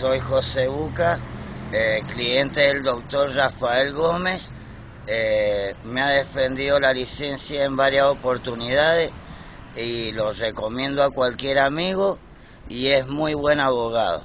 Soy José Buca, eh, cliente del doctor Rafael Gómez. Eh, me ha defendido la licencia en varias oportunidades y lo recomiendo a cualquier amigo y es muy buen abogado.